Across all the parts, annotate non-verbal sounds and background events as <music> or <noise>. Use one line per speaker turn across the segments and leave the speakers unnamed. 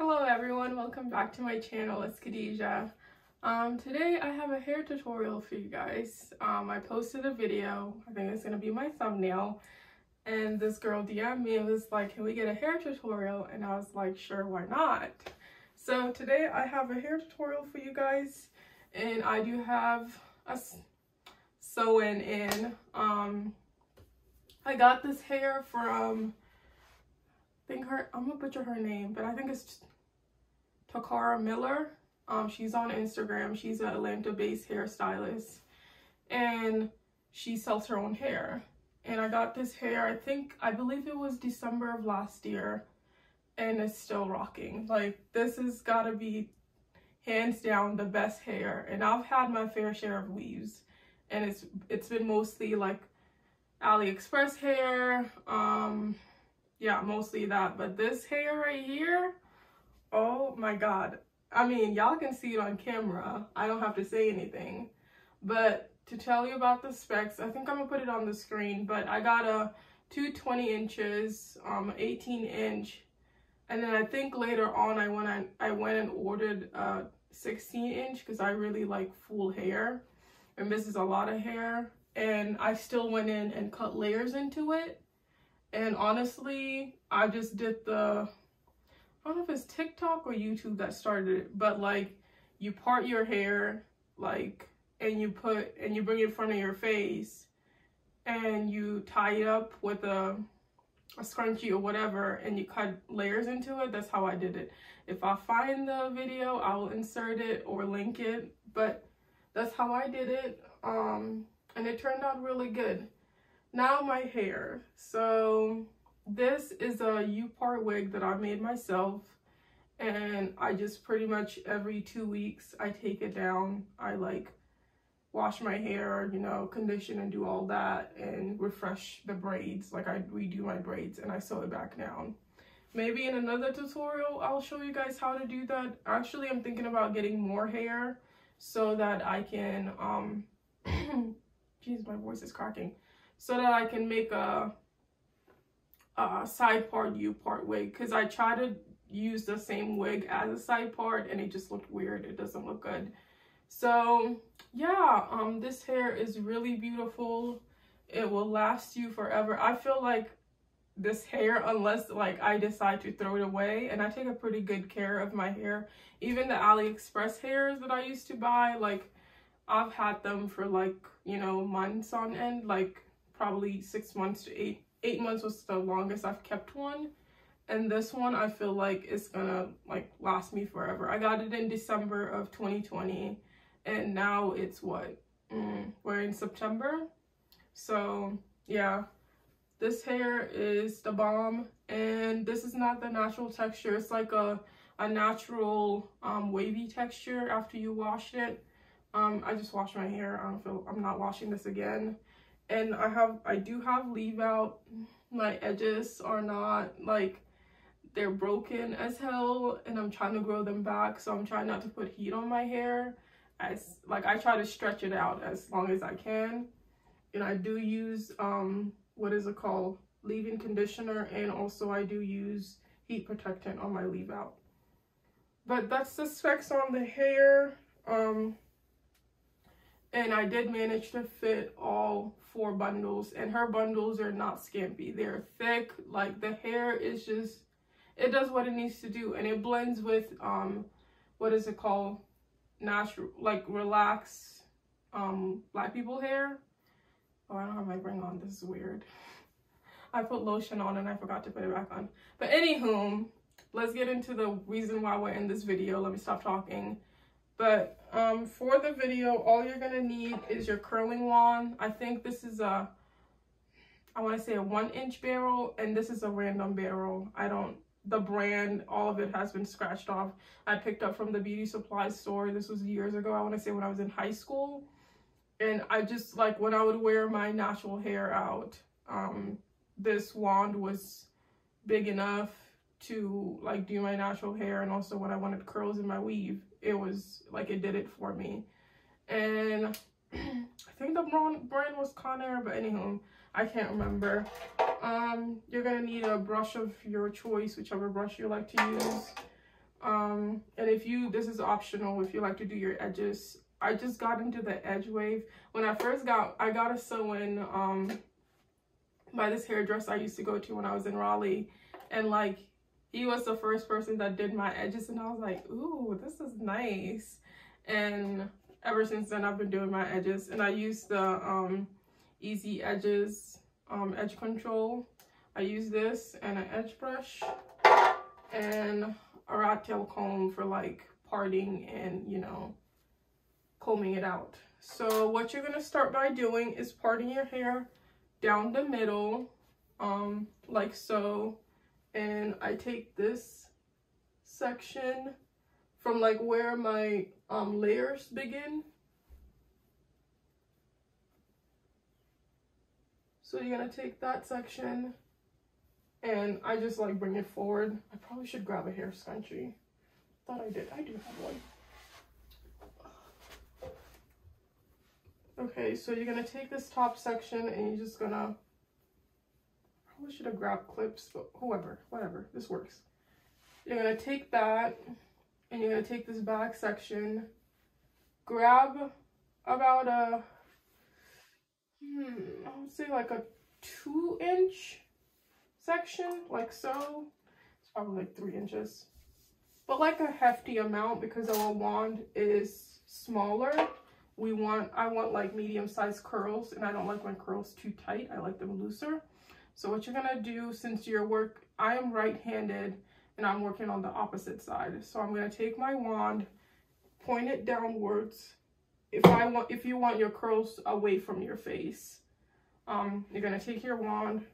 Hello everyone, welcome back to my channel, it's Khadija. Um, today I have a hair tutorial for you guys. Um, I posted a video, I think it's going to be my thumbnail, and this girl DM'd me and was like, can we get a hair tutorial? And I was like, sure, why not? So today I have a hair tutorial for you guys, and I do have a sew-in in. Um, I got this hair from, think her, I'm gonna butcher her name, but I think it's Takara Miller. Um, she's on Instagram. She's an Atlanta-based hairstylist, and she sells her own hair. And I got this hair, I think, I believe it was December of last year, and it's still rocking. Like, this has gotta be hands down the best hair. And I've had my fair share of weaves, and it's it's been mostly like AliExpress hair, um, yeah, mostly that. But this hair right here, oh my God. I mean, y'all can see it on camera. I don't have to say anything. But to tell you about the specs, I think I'm gonna put it on the screen, but I got a 220 inches, um, 18 inch, and then I think later on I went and I went and ordered a 16 inch because I really like full hair, and this is a lot of hair and I still went in and cut layers into it. And honestly, I just did the, I don't know if it's TikTok or YouTube that started it, but like you part your hair, like, and you put, and you bring it in front of your face and you tie it up with a, a scrunchie or whatever and you cut layers into it. That's how I did it. If I find the video, I will insert it or link it, but that's how I did it. Um, and it turned out really good. Now my hair. So this is a U-part wig that I made myself and I just pretty much every two weeks I take it down. I like wash my hair, you know, condition and do all that and refresh the braids. Like I redo my braids and I sew it back down. Maybe in another tutorial, I'll show you guys how to do that. Actually, I'm thinking about getting more hair so that I can um, <clears throat> Jeez, my voice is cracking. So that I can make a, a side part U part wig. Because I try to use the same wig as a side part and it just looked weird. It doesn't look good. So yeah, um, this hair is really beautiful. It will last you forever. I feel like this hair unless like I decide to throw it away and I take a pretty good care of my hair. Even the AliExpress hairs that I used to buy like I've had them for like, you know, months on end, like probably six months to eight, eight months was the longest I've kept one. And this one, I feel like it's gonna like last me forever. I got it in December of 2020 and now it's what, mm, we're in September. So yeah, this hair is the bomb and this is not the natural texture. It's like a, a natural um, wavy texture after you wash it um, I just washed my hair. I don't feel I'm not washing this again. And I have I do have leave out. My edges are not like they're broken as hell and I'm trying to grow them back. So I'm trying not to put heat on my hair as like I try to stretch it out as long as I can. And I do use um what is it called? Leave-in conditioner and also I do use heat protectant on my leave out. But that's the specs on the hair. Um and I did manage to fit all four bundles and her bundles are not skimpy. They're thick, like the hair is just, it does what it needs to do and it blends with, um, what is it called? Natural, like relaxed, um, black people hair. Oh, I don't have my ring on, this is weird. <laughs> I put lotion on and I forgot to put it back on. But anywho, let's get into the reason why we're in this video. Let me stop talking. But um, for the video, all you're going to need is your curling wand. I think this is a, I want to say a one inch barrel and this is a random barrel. I don't, the brand, all of it has been scratched off. I picked up from the beauty supply store. This was years ago. I want to say when I was in high school. And I just like when I would wear my natural hair out, um, this wand was big enough to like do my natural hair and also when I wanted curls in my weave it was like it did it for me and I think the brand was Conair but anywho I can't remember um you're gonna need a brush of your choice whichever brush you like to use Um, and if you, this is optional if you like to do your edges. I just got into the edge wave. When I first got, I got a sew-in um, by this hairdresser I used to go to when I was in Raleigh. And like, he was the first person that did my edges and I was like, ooh, this is nice. And ever since then, I've been doing my edges and I use the um, Easy Edges um, Edge Control. I use this and an edge brush and a rat tail comb for like parting and, you know, combing it out. So what you're going to start by doing is parting your hair down the middle, um, like so. And I take this section from like where my um, layers begin. So you're to take that section and I just like bring it forward. I probably should grab a hair scrunchie. Thought I did. I do have one. Okay, so you're gonna take this top section and you're just gonna, probably should have grabbed clips, but whoever, whatever, this works. You're gonna take that and you're gonna take this back section, grab about a, hmm, I would say like a two inch section, like so. It's probably like three inches, but like a hefty amount because our wand is smaller we want, I want like medium sized curls and I don't like my curls too tight. I like them looser. So what you're gonna do since your work, I am right-handed and I'm working on the opposite side. So I'm gonna take my wand, point it downwards. If I want, if you want your curls away from your face, um, you're gonna take your wand,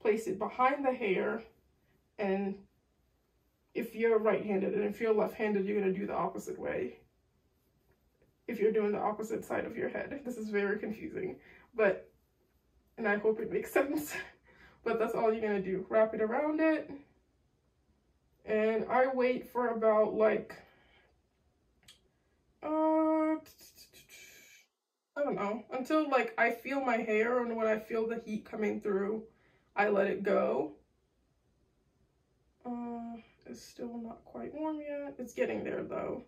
place it behind the hair, and if you're right-handed and if you're left-handed, you're gonna do the opposite way if you're doing the opposite side of your head. This is very confusing, but, and I hope it makes <laughs> sense, but that's all you're gonna do. Wrap it around it, and I wait for about like, uh, I don't know, until like I feel my hair and when I feel the heat coming through, I let it go. Uh, it's still not quite warm yet. It's getting there though.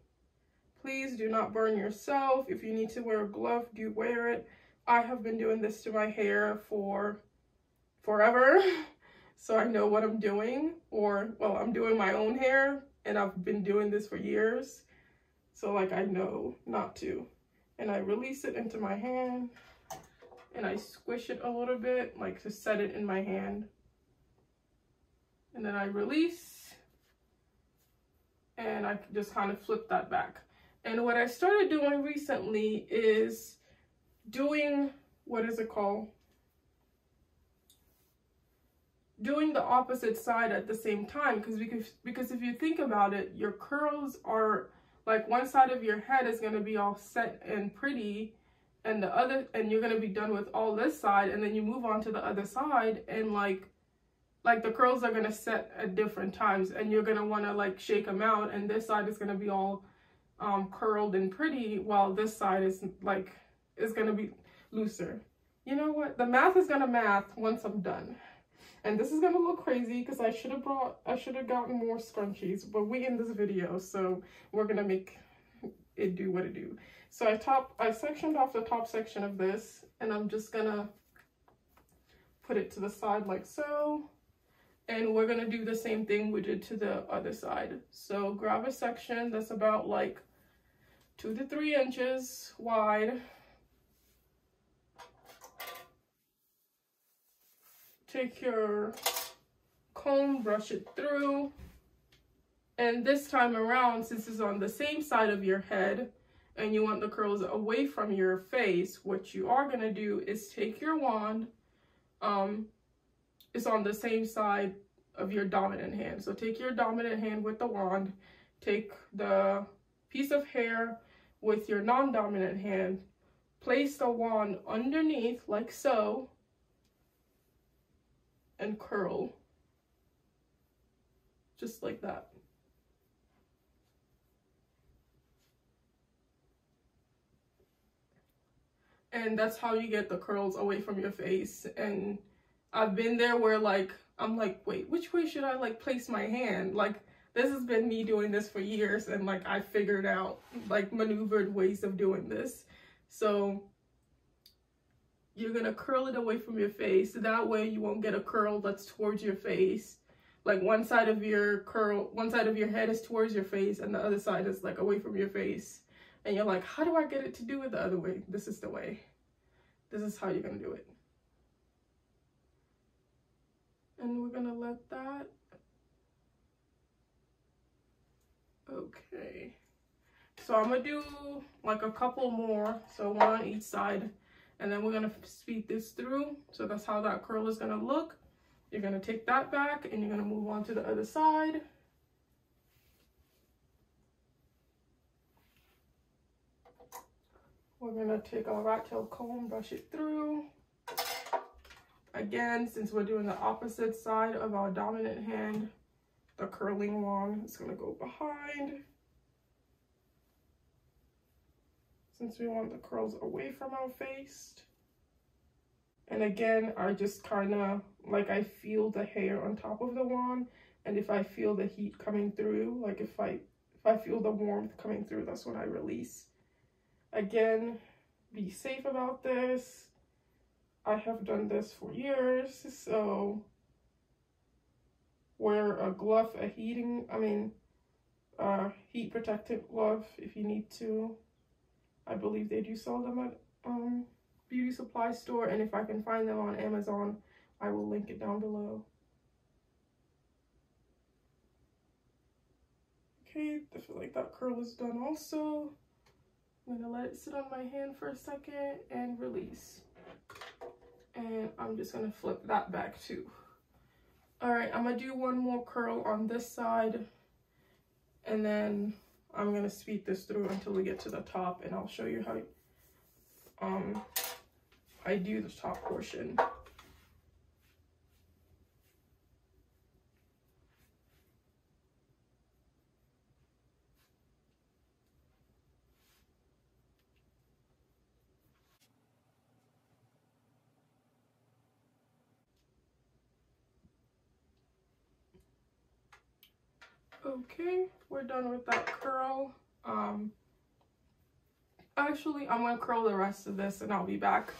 Please do not burn yourself. If you need to wear a glove, do wear it. I have been doing this to my hair for forever. <laughs> so I know what I'm doing. Or, well, I'm doing my own hair and I've been doing this for years. So like I know not to. And I release it into my hand and I squish it a little bit, like to set it in my hand. And then I release and I just kind of flip that back. And what I started doing recently is doing, what is it called? Doing the opposite side at the same time because because because if you think about it, your curls are like one side of your head is going to be all set and pretty and the other and you're going to be done with all this side and then you move on to the other side and like like the curls are going to set at different times and you're going to want to like shake them out and this side is going to be all um, curled and pretty while this side is like, is going to be looser. You know what? The math is going to math once I'm done. And this is to look crazy because I should have brought, I should have gotten more scrunchies, but we in this video, so we're to make it do what it do. So I top, I sectioned off the top section of this and I'm just to put it to the side like so. And we're to do the same thing we did to the other side. So grab a section that's about like two to three inches wide. Take your comb, brush it through. And this time around, since it's on the same side of your head and you want the curls away from your face, what you are gonna do is take your wand, um, it's on the same side of your dominant hand. So take your dominant hand with the wand, take the piece of hair with your non-dominant hand, place the wand underneath like so, and curl, just like that. And that's how you get the curls away from your face. And I've been there where like, I'm like, wait, which way should I like place my hand? Like this has been me doing this for years and like I figured out like maneuvered ways of doing this. So you're gonna curl it away from your face. So That way you won't get a curl that's towards your face. Like one side of your curl, one side of your head is towards your face and the other side is like away from your face. And you're like, how do I get it to do it the other way? This is the way. This is how you're gonna do it. And we're gonna let that Okay. So I'm gonna do like a couple more, so one on each side, and then we're gonna speed this through. So that's how that curl is gonna look. You're gonna take that back and you're gonna move on to the other side. We're gonna take our rat tail comb, brush it through. Again, since we're doing the opposite side of our dominant hand, the curling one is going to go behind. Since we want the curls away from our face. And again, I just kind of, like I feel the hair on top of the wand. And if I feel the heat coming through, like if I, if I feel the warmth coming through, that's when I release. Again, be safe about this. I have done this for years, so wear a glove, a heating, I mean, uh, heat protective glove if you need to. I believe they do sell them at um, beauty supply store. And if I can find them on Amazon, I will link it down below. Okay, I feel like that curl is done also. I'm gonna let it sit on my hand for a second and release. And I'm just gonna flip that back too. All right, I'm gonna do one more curl on this side and then I'm gonna speed this through until we get to the top and I'll show you how um, I do the top portion. Okay, we're done with that curl. Um, actually, I'm gonna curl the rest of this and I'll be back.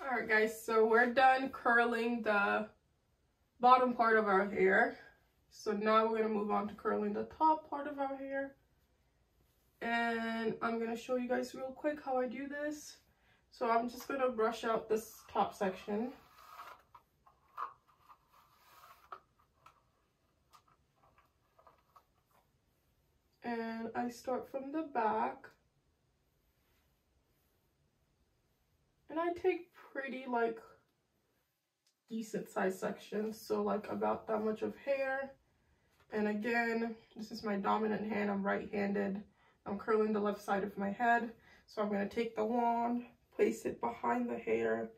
All right, guys, so we're done curling the bottom part of our hair. So now we're gonna move on to curling the top part of our hair. And I'm gonna show you guys real quick how I do this. So I'm just gonna brush out this top section. And I start from the back. And I take pretty like decent size sections so like about that much of hair. And again this is my dominant hand. I'm right-handed. I'm curling the left side of my head. So I'm going to take the wand place it behind the hair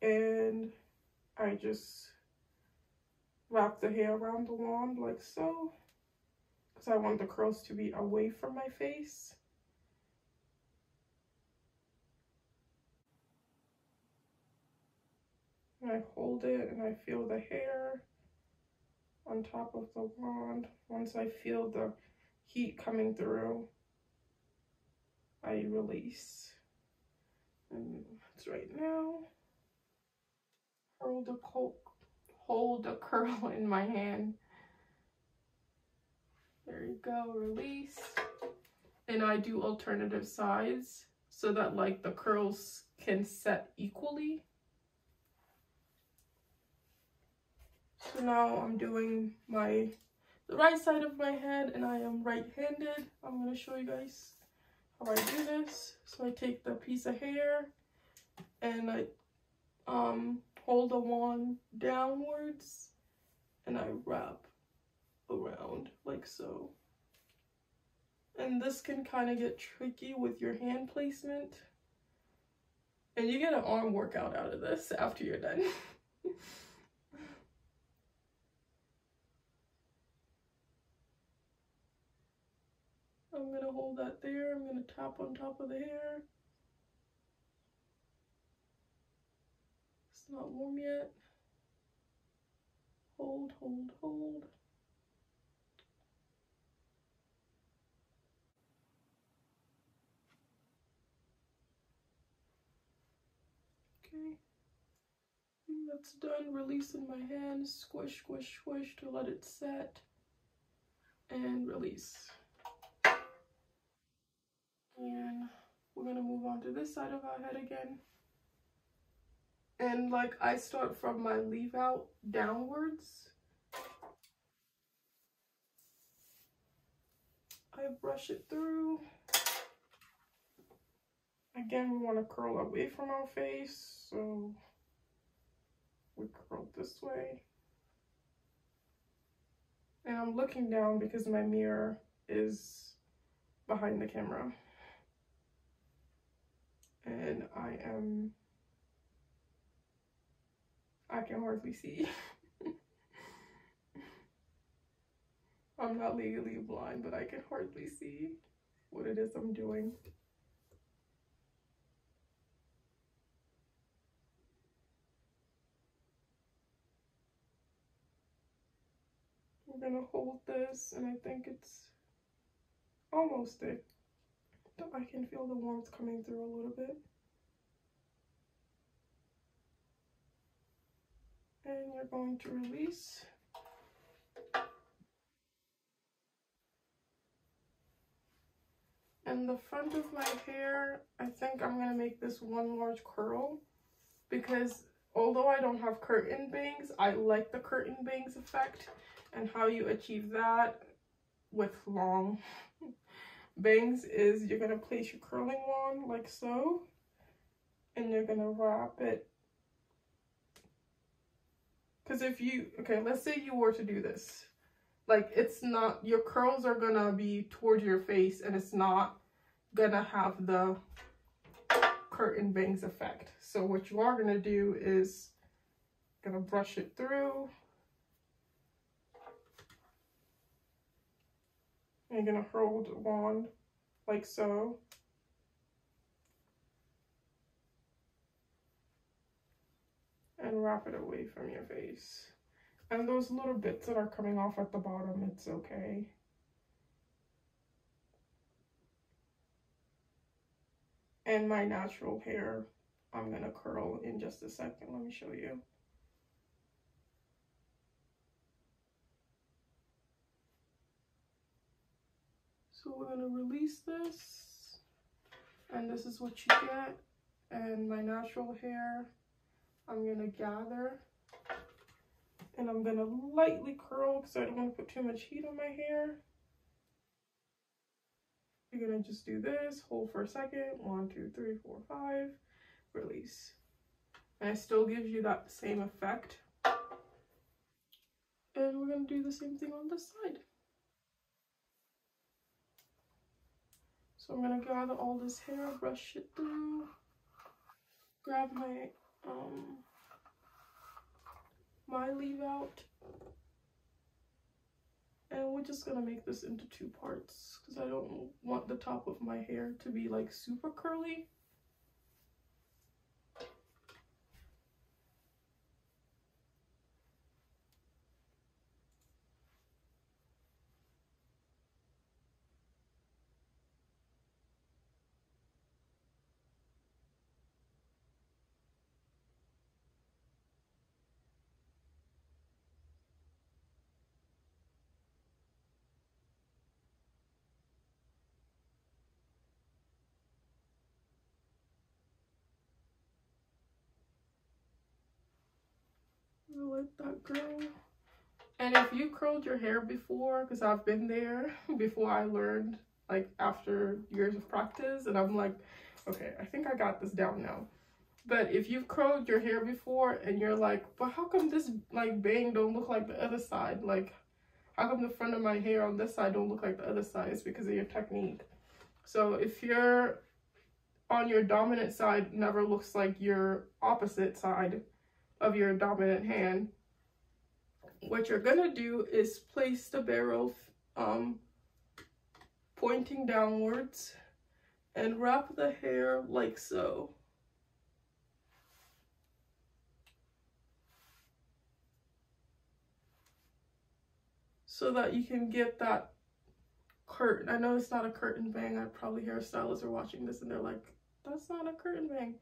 and I just wrap the hair around the wand like so because I want the curls to be away from my face. And I hold it and I feel the hair on top of the wand. Once I feel the heat coming through, I release. And that's right now. Hold the, hold <laughs> curl in my hand. There you go, release. And I do alternative sides so that like the curls can set equally. So now I'm doing my the right side of my head and I am right-handed. I'm going to show you guys how I do this. So I take the piece of hair and I um, hold the wand downwards and I wrap around like so. And this can kind of get tricky with your hand placement. And you get an arm workout out of this after you're done. <laughs> I'm going to hold that there. I'm going to tap on top of the hair. It's not warm yet. Hold, hold, hold. Okay. That's done. Releasing my hand. Squish, squish, squish to let it set. And release. And we're going to move on to this side of our head again. And like I start from my leave out downwards. I brush it through. Again, we want to curl away from our face, so we curl this way. And I'm looking down because my mirror is behind the camera. And I am, I can hardly see. <laughs> I'm not legally blind, but I can hardly see what it is I'm doing. Gonna hold this and I think it's almost it. I can feel the warmth coming through a little bit. And you're going to release. And the front of my hair, I think I'm to make this one large curl because although I don't have curtain bangs, I like the curtain bangs effect and how you achieve that with long <laughs> bangs is you're going to place your curling wand like so and you're going to wrap it. Because if you okay let's say you were to do this. Like it's not your curls are gonna be towards your face and it's not gonna have the curtain bangs effect. So what you are gonna do is gonna brush it through I'm going to hold wand like so. And wrap it away from your face. And those little bits that are coming off at the bottom, it's okay. And my natural hair, I'm going to curl in just a second. Let me show you. So we're to release this. And this is what you get. And my natural hair, I'm to gather. And I'm to lightly curl because I don't want to put too much heat on my hair. You're to just do this, hold for a second. One, two, three, four, five. Release. And it still gives you that same effect. And we're to do the same thing on this side. So I'm gonna gather all this hair, brush it through, grab my um my leave out, and we're just gonna make this into two parts because I don't want the top of my hair to be like super curly. Let that grow. And if you curled your hair before, because I've been there <laughs> before I learned, like after years of practice, and I'm like, okay, I think I got this down now. But if you've curled your hair before and you're like, but how come this like bang don't look like the other side? Like, how come the front of my hair on this side don't look like the other side? It's because of your technique. So if you're on your dominant side never looks like your opposite side, of your dominant hand. What you're gonna do is place the barrel um, pointing downwards and wrap the hair like so. So that you can get that curtain. I know it's not a curtain bang. I probably hairstylists are watching this and they're like, that's not a curtain bang.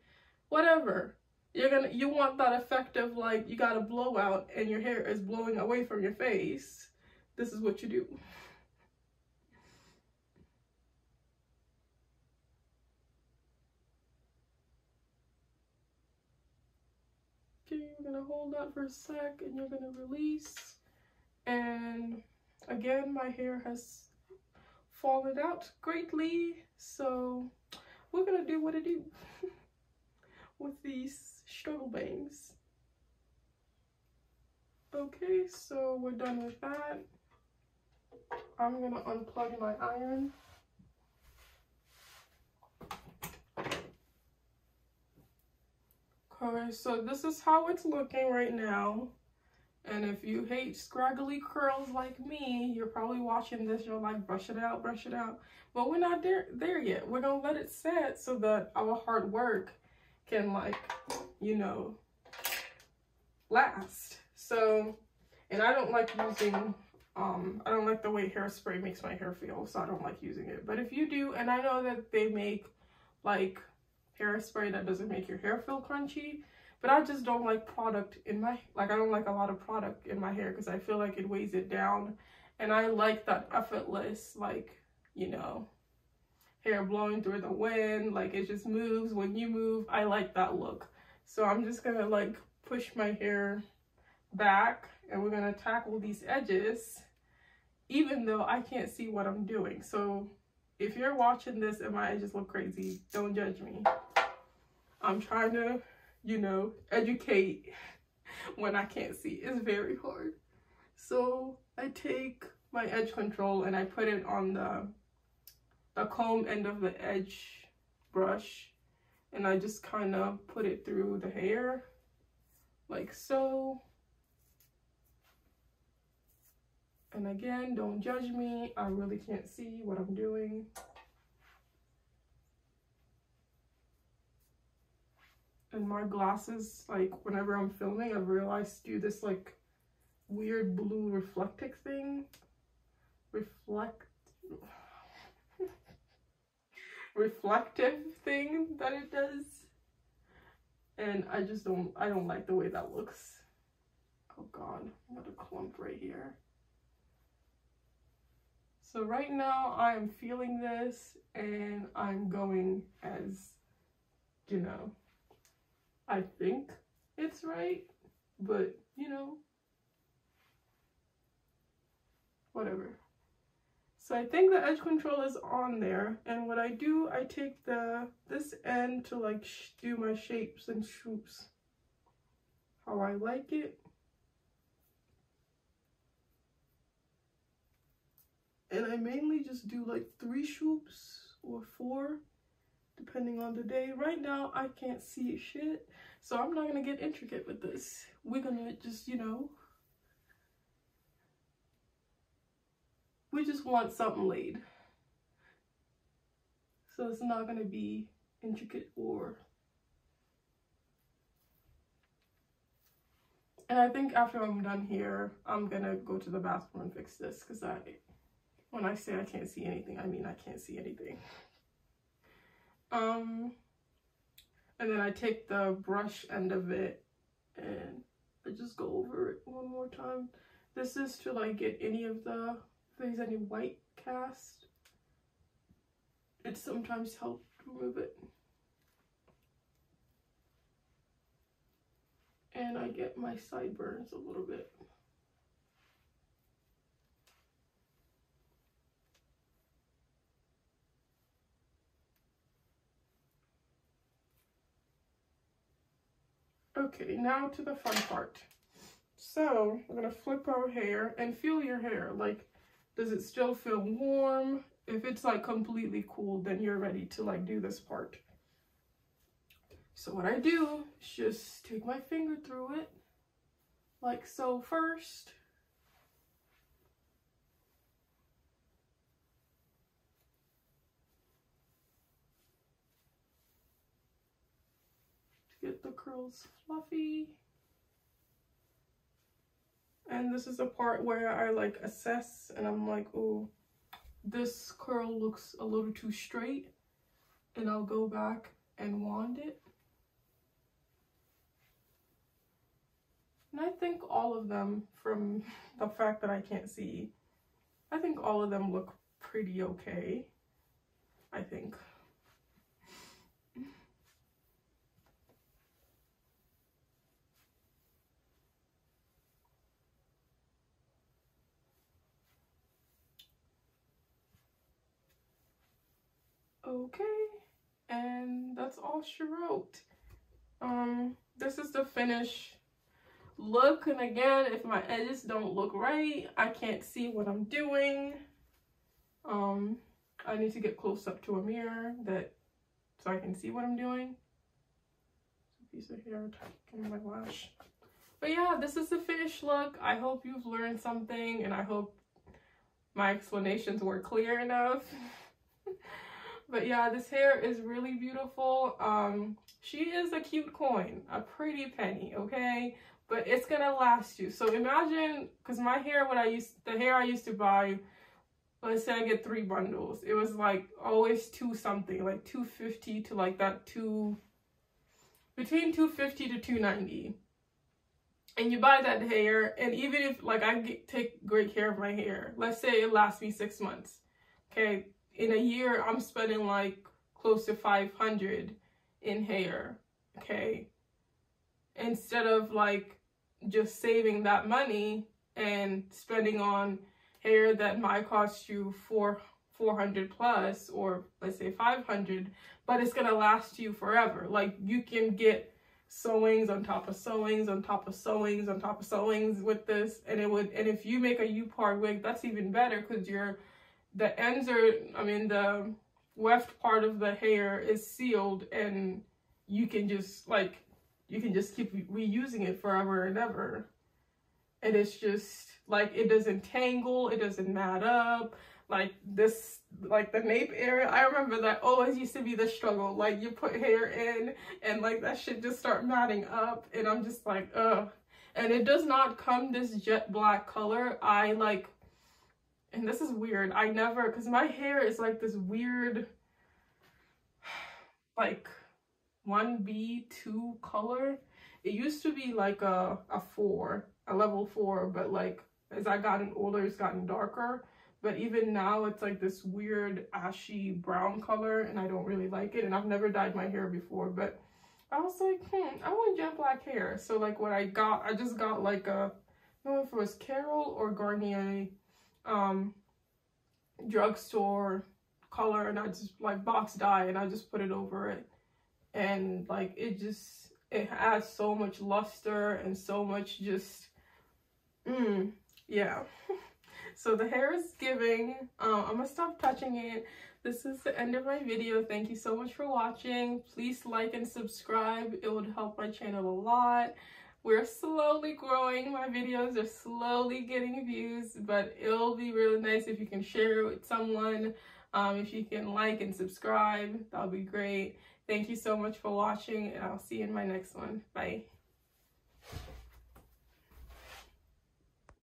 Whatever you're gonna you want that effect of like you got a blowout and your hair is blowing away from your face. This is what you do. You're gonna hold that for a sec and you're gonna release. And again my hair has fallen out greatly. So we're gonna do what I do <laughs> with these struggle bangs okay so we're done with that I'm gonna unplug my iron okay so this is how it's looking right now and if you hate scraggly curls like me, you're probably watching this, you're like, brush it out, brush it out. But we're not there, there yet. We're gonna let it set so that our hard work can like, you know, last. So, and I don't like using, um, I don't like the way hairspray makes my hair feel, so I don't like using it. But if you do, and I know that they make like hairspray that doesn't make your hair feel crunchy, but I just don't like product in my, like I don't like a lot of product in my hair because I feel like it weighs it down. And I like that effortless, like, you know, hair blowing through the wind, like it just moves when you move. I like that look. So I'm just gonna like push my hair back and we're gonna tackle these edges even though I can't see what I'm doing. So if you're watching this and my edges look crazy, don't judge me. I'm trying to you know, educate <laughs> when I can't see. It's very hard. So I take my edge control and I put it on the, the comb end of the edge brush and I just kind of put it through the hair like so. And again, don't judge me. I really can't see what I'm doing. and my glasses, like whenever I'm filming, I've realized do this like weird blue reflective thing. Reflect reflective thing that it does. And I just don't I don't like the way that looks. Oh god, got a clump right here. So right now I'm feeling this and I'm going as, you know, I think it's right, but you know, whatever. So I think the edge control is on there. And what I do, I take the this end to like do my shapes and swoops how I like it. And I mainly just do like three swoops or four depending on the day. Right now, I can't see shit, so I'm not gonna get intricate with this. We're gonna just, you know, we just want something laid. So it's not gonna be intricate or And I think after I'm done here, I'm gonna go to the bathroom and fix this because I, when I say I can't see anything, I mean I can't see anything. Um, and then I take the brush end of it and I just go over it one more time. This is to like get any of the, there's any white cast. It sometimes helps remove it. And I get my sideburns a little bit. Okay, now to the fun part. So, we're going to flip our hair and feel your hair. Like, does it still feel warm? If it's like completely cool, then you're ready to like do this part. So what I do is just take my finger through it, like so first. To get the curls fluffy. And this is the part where I like assess and I'm like, oh, this curl looks a little too straight. And I'll go back and wand it. And I think all of them, from <laughs> the fact that I can't see, I think all of them look pretty okay. I think. Okay, and that's all she wrote. Um, this is the finished look, and again, if my edges don't look right, I can't see what I'm doing. Um, I need to get close up to a mirror that so I can see what I'm doing. Piece of hair on my lash. But yeah, this is the finished look. I hope you've learned something and I hope my explanations were clear enough. <laughs> but yeah, this hair is really beautiful. Um, she is a cute coin, a pretty penny, okay? But it's gonna last you. So imagine, cause my hair, what I used, the hair I used to buy let's say I get three bundles. It was like always two something, like 250 to like that two, between 250 to 290. And you buy that hair, and even if like I get, take great care of my hair, let's say it lasts me six months. Okay, in a year I'm spending like close to 500 in hair. Okay, instead of like just saving that money and spending on hair that might cost you four 400 plus or let's say 500 but it's gonna last you forever like you can get sew-ins on top of sew-ins on top of sew-ins on top of sew-ins with this and it would and if you make a u-part wig that's even better because your the ends are i mean the weft part of the hair is sealed and you can just like you can just keep reusing it forever and ever. And it's just like it doesn't tangle it doesn't mat up like this like the nape area. I remember that always used to be the struggle. Like you put hair in and like that shit just start matting up and i'm just like ugh. And it does not come this jet black color. I like and this is weird i never because my hair is like this weird <sighs> like 1b2 color it used to be like a, a four a level four, but like as I gotten older, it's gotten darker. But even now, it's like this weird ashy brown color, and I don't really like it. And I've never dyed my hair before, but I was like, hmm, I want jet black hair. So like what I got, I just got like a, I don't know if it was Clairol or Garnier um, drugstore color, and I just like box dye, and I just put it over it. And like it just, it has so much luster and so much just Mm, yeah. <laughs> so the hair is giving. Um, I'm gonna stop touching it. This is the end of my video. Thank you so much for watching. Please like and subscribe. It would help my channel a lot. We're slowly growing. My videos are slowly getting views, but it'll be really nice if you can share it with someone. Um, if you can like and subscribe, that'll be great. Thank you so much for watching, and I'll see you in my next one. Bye.